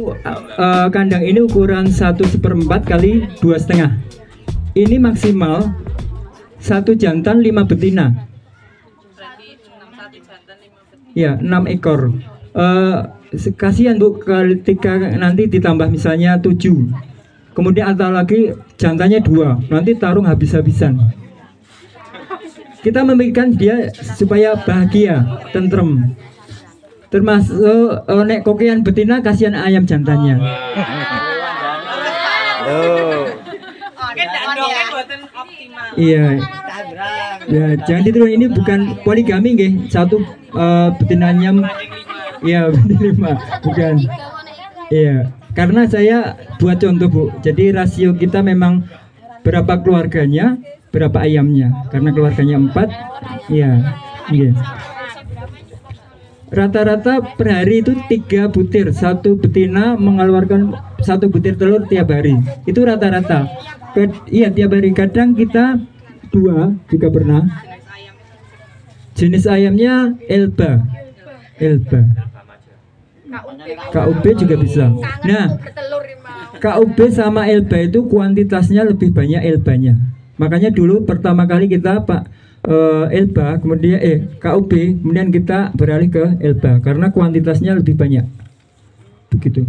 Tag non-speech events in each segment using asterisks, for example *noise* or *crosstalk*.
Uh, kandang ini ukuran satu seperempat kali dua setengah. Ini maksimal satu jantan lima betina. Ya, enam ekor. Uh, kasihan bu ketika nanti ditambah misalnya tujuh. Kemudian atau lagi jantannya dua, nanti tarung habis-habisan. Kita memikirkan dia supaya bahagia, tentrem termasuk uh, nek kokian betina kasihan ayam jantannya oh. Iya. Ya, jangan ditiru ini bukan poligami nggih. Satu uh, betinanya Iya, *laughs* lima. Bukan. Iya. Karena saya buat contoh, Bu. Jadi rasio kita memang berapa keluarganya, berapa ayamnya. Karena keluarganya empat. Iya. Iya rata-rata per hari itu tiga butir. Satu betina mengeluarkan satu butir telur tiap hari. Itu rata-rata. Iya tiap hari. Kadang kita dua juga pernah. Jenis ayamnya elba. Elba. KUB juga bisa. Nah KUB sama elba itu kuantitasnya lebih banyak elbanya. Makanya dulu pertama kali kita pak uh, Elba, kemudian eh KUB, kemudian kita beralih ke Elba karena kuantitasnya lebih banyak. Begitu.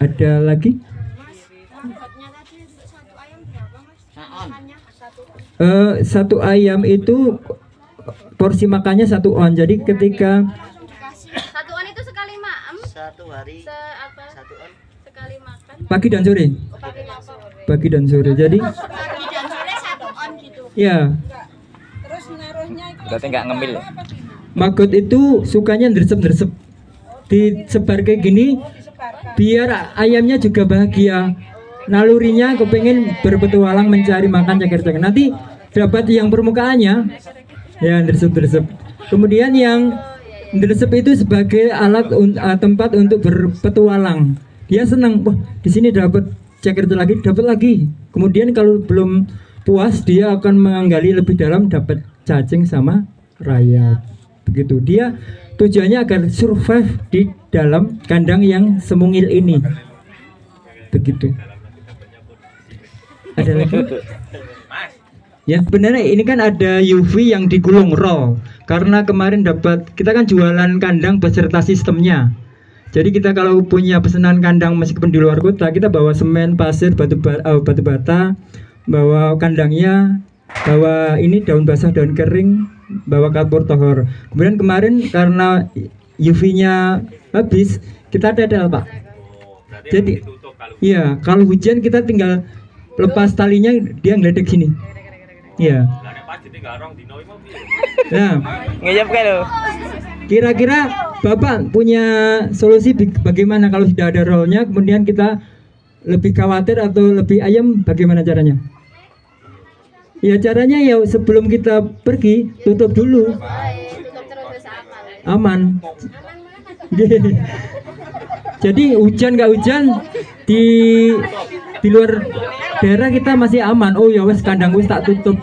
Ada lagi? Uh, satu ayam itu porsi makannya satu on. Jadi ketika satu on itu sekali makan. Satu hari. Se apa? Satu on sekali makan. Pagi dan sore. Pagi dan sore. Jadi Ya. Terus naruhnya itu Berarti nggak ngemil. Maggot itu sukanya ndresep-ndresep. Disebar kayak gini biar ayamnya juga bahagia. Nalurinya kepengen berpetualang mencari makan cakir-cakir. Nanti dapat yang permukaannya ya ndresep-ndresep. Kemudian yang ndresep itu sebagai alat uh, tempat untuk berpetualang. Dia senang, wah di sini dapat cakir lagi, dapat lagi. Kemudian kalau belum puas dia akan menggali lebih dalam dapat cacing sama rayap begitu. Dia tujuannya agar survive di dalam kandang yang semungil ini. Begitu. Ada lagi? *laughs* Ya sebenarnya ini kan ada UV yang digulung raw. Karena kemarin dapat kita kan jualan kandang beserta sistemnya. Jadi kita kalau punya pesanan kandang meskipun di luar kota kita bawa semen pasir batu bata, uh, batu bata bawa kandangnya bawa ini daun basah daun kering bawa kapur tohor. Kemudian kemarin karena UV-nya habis kita ada pak. Jadi iya kalau hujan kita tinggal lepas talinya dia ngeledek sini. Iya. Nah kira-kira bapak punya solusi bagaimana kalau sudah ada rollnya kemudian kita lebih khawatir atau lebih ayam bagaimana caranya Ya caranya ya sebelum kita pergi tutup dulu. Aman. *laughs* Jadi hujan nggak hujan di di luar daerah kita masih aman. Oh ya wes kandang wes tak tutup.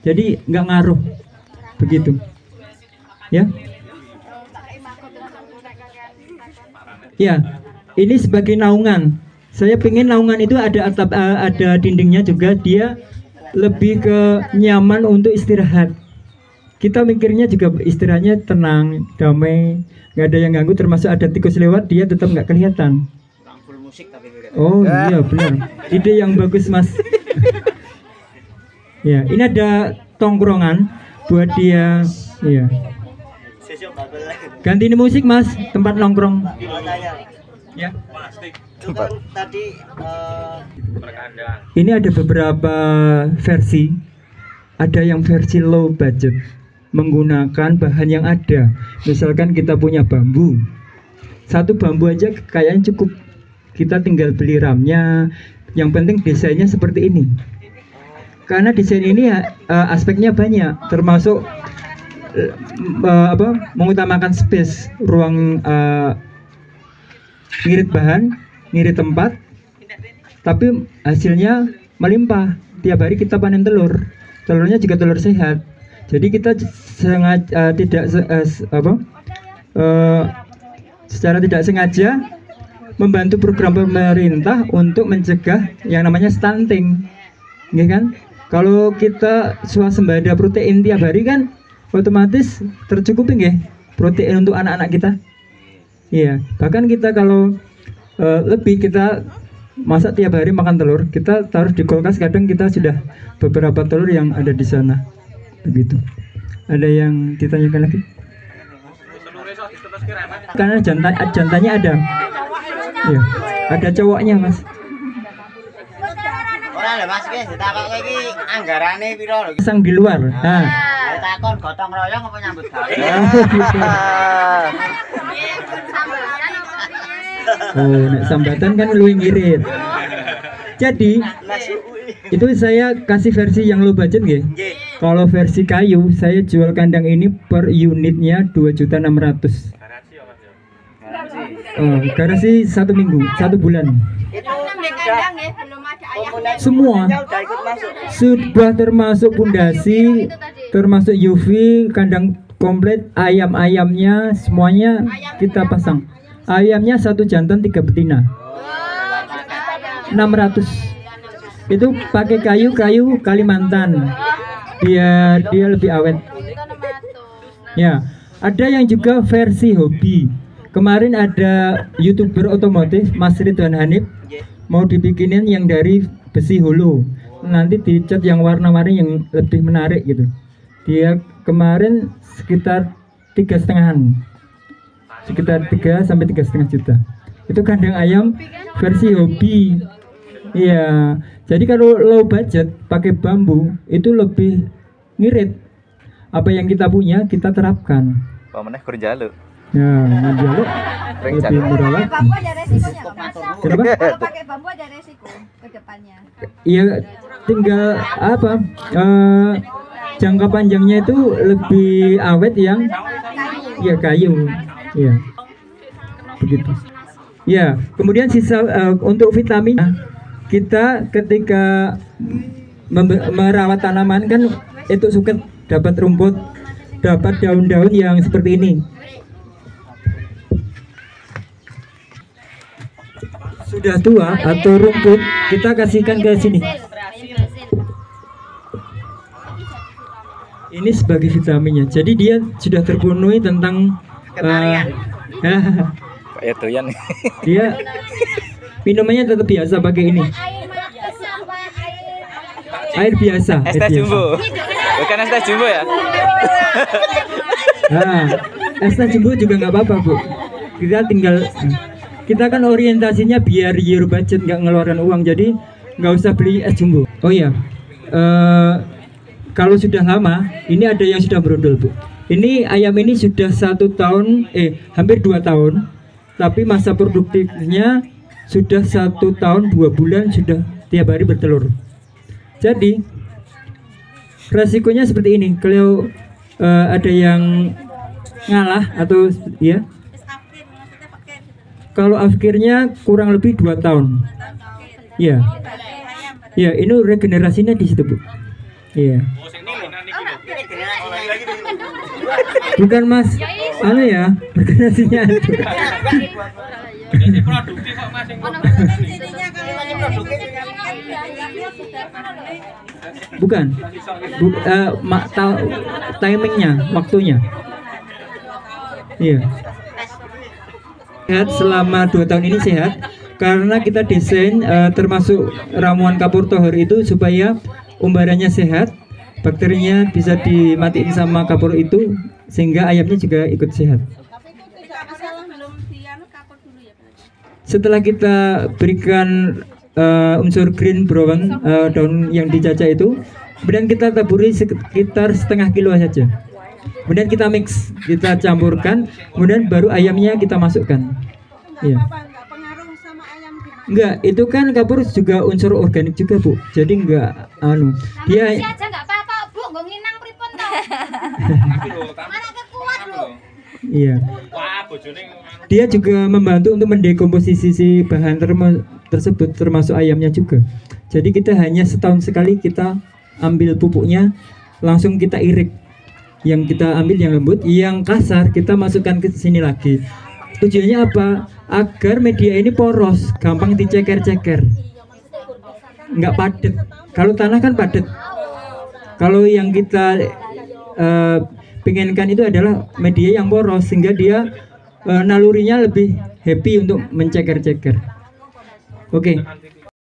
Jadi nggak ngaruh. Begitu. Ya. Ya, ini sebagai naungan. Saya pengen naungan itu ada atap eh, ada dindingnya juga dia lebih ke nyaman untuk istirahat. Kita mikirnya juga istirahatnya tenang damai nggak ada yang ganggu termasuk ada tikus lewat dia tetap nggak kelihatan. Oh iya benar. Ide yang bagus mas. *laughs* Ya ini ada tongkrongan buat dia. Iya. Ganti ini musik mas. Tempat nongkrong. Ya tadi uh... ini ada beberapa versi. Ada yang versi low budget menggunakan bahan yang ada. Misalkan kita punya bambu. Satu bambu aja kayaknya cukup. Kita tinggal beli ramnya. Yang penting desainnya seperti ini. Karena desain ini uh, aspeknya banyak termasuk uh, apa mengutamakan space ruang uh, ngirit bahan ngirit tempat tapi hasilnya melimpah tiap hari kita panen telur telurnya juga telur sehat jadi kita sengaja uh, tidak uh, apa uh, secara tidak sengaja membantu program pemerintah untuk mencegah yang namanya stunting. Ya kan? Kalau kita swasembada protein tiap hari kan otomatis tercukupi nggih protein untuk anak-anak kita. Iya, bahkan kita kalau uh, lebih kita masak tiap hari makan telur, kita taruh di kulkas kadang kita sudah beberapa telur yang ada di sana. Begitu. Ada yang ditanyakan lagi? Karena jantan jantannya ada. Iya, ada cowoknya, Mas. Ora lho Mas, iki ditakokke iki anggarane piro lho? Sang di luar. Nah. Takon gotong royong apa nyambut gawe? *laughs* *laughs* Oh? Oh, nek sambatan kan luwih ngirit. Jadi itu saya kasih versi yang low budget nggih. Nggih. Kalau versi kayu saya jual kandang ini per unitnya 2.600. Oh, garasi satu minggu, satu bulan. Itu ya, belum ada ayam. Semua sudah termasuk pondasi, termasuk UV, kandang komplit, ayam-ayamnya semuanya kita pasang. Ayamnya satu jantan tiga betina. 600 itu pakai kayu-kayu Kalimantan. Biar dia lebih awet. Ya ada yang juga versi hobi. Kemarin ada youtuber otomotif Mas Ridwan Hanif mau dibikinin yang dari besi hulu. Nanti dicat yang warna-warni yang lebih menarik gitu. Dia kemarin sekitar tiga setengahan sekitar tiga sampai tiga setengah juta. Itu kandang ayam versi hobi. Iya. Jadi kalau low budget pakai bambu itu lebih ngirit. Apa yang kita punya kita terapkan. Kur jaluk. nah menjaluk Ring lebih murah lagi. Bambu ada resikonya kenapa Kalau pakai bambu ada resiko ke depannya. Iya tinggal apa eh, jangka panjangnya itu lebih awet yang ya kayu ya begitu. Ya kemudian sisa eh, untuk vitamin kita ketika merawat tanaman kan itu suket dapat rumput dapat daun-daun yang seperti ini. Sudah tua atau rumput kita kasihkan ke sini. Ini sebagai vitaminnya. Jadi dia sudah terpenuhi tentang eh, Kayak doyan. dia minumannya tetap biasa pakai ini air biasa Es air teh biasa. jumbo. Bukan es teh jumbo ya? Nah, es teh jumbo juga nggak apa-apa bu. Kita tinggal kita kan orientasinya biar year budget nggak ngeluarkan uang jadi nggak usah beli es jumbo. Oh iya, Eh, kalau sudah lama ini ada yang sudah berondol bu. Ini ayam ini sudah satu tahun, eh hampir dua tahun, tapi masa produktifnya sudah satu tahun dua bulan sudah tiap hari bertelur. Jadi resikonya seperti ini. Kalau eh, ada yang ngalah atau ya, kalau akhirnya kurang lebih dua tahun. Ya, ya ini regenerasinya di situ bu. Iya, Ini generasi bukan mas, anu ya regenerasinya ada. Bukan, Bu, eh, ma- ta- timingnya, waktunya. Iya. Sehat selama dua tahun ini sehat karena kita desain eh, termasuk ramuan kapur tohor itu supaya umbarannya sehat, bakterinya bisa dimatiin sama kapur itu sehingga ayamnya juga ikut sehat. Setelah kita berikan eh, unsur green brown eh, daun yang dicacah itu, kemudian kita taburi sekitar setengah kilo saja. Kemudian kita mix, kita campurkan, kemudian baru ayamnya kita masukkan. Iya. Enggak, itu kan kapur juga unsur organik juga, Bu. Jadi enggak anu. Dia iya. Dia juga membantu untuk mendekomposisi si bahan terma- tersebut termasuk ayamnya juga. Jadi kita hanya setahun sekali kita ambil pupuknya langsung kita irik. Yang kita ambil yang lembut, yang kasar kita masukkan ke sini lagi. tujuannya apa agar media ini poros gampang diceker-ceker nggak padat kalau tanah kan padat kalau yang kita eh, pengenkan itu adalah media yang poros sehingga dia eh, nalurinya lebih happy untuk menceker-ceker. Oke